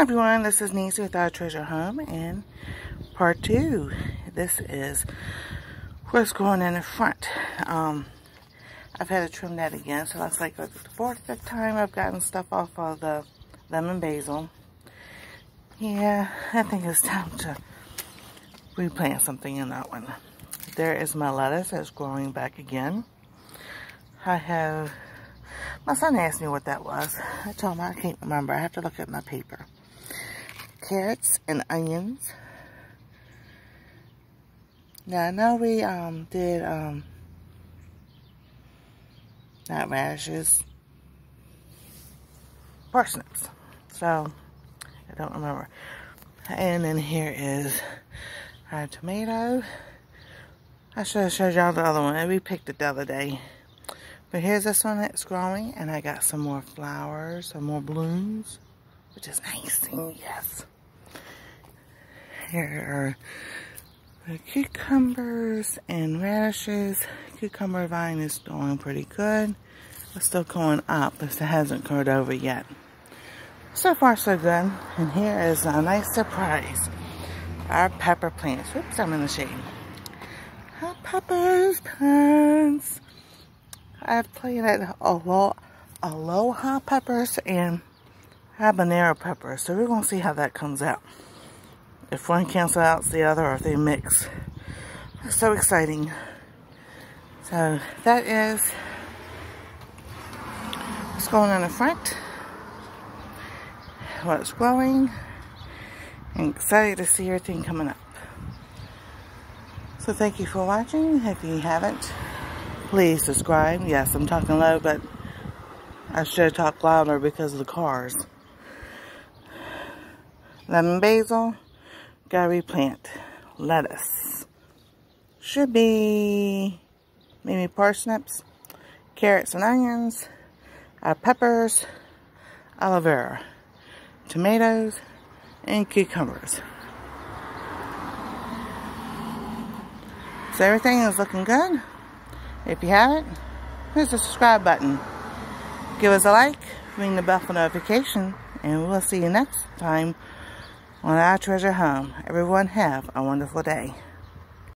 Hi everyone, this is Nancy with Our Treasured Home and part two. This is what's going in the front. Um, I've had to trim that again, so that's like the fourth, fifth time I've gotten stuff off of the lemon basil. Yeah, I think it's time to replant something in that one. There is my lettuce that's growing back again. I have, my son asked me what that was. I told him I can't remember. I have to look at my paper carrots and onions. Now I know we um, did um, not radishes, parsnips. So I don't remember. And then here is our tomato. I should have showed y'all the other one. We picked it the other day. But here's this one that's growing. And I got some more flowers, some more blooms. Which is nice. yes. Here are the cucumbers and radishes. Cucumber vine is doing pretty good. It's still going up, but it hasn't curled over yet. So far, so good. And here is a nice surprise. Our pepper plants. Oops, I'm in the shade. Our peppers plants. I've planted a alo aloha peppers and habanero peppers. So we're going to see how that comes out if one cancels out the other or if they mix. So exciting. So that is what's going on in the front. What's growing. And excited to see everything coming up. So thank you for watching. If you haven't, please subscribe. Yes, I'm talking low, but I should talk louder because of the cars. Lemon basil. Gotta replant. Lettuce. Should be maybe parsnips, carrots and onions, uh, peppers, aloe vera, tomatoes, and cucumbers. So everything is looking good. If you haven't, there's the subscribe button. Give us a like, ring the bell for notification, and we'll see you next time on our treasure home. Everyone have a wonderful day.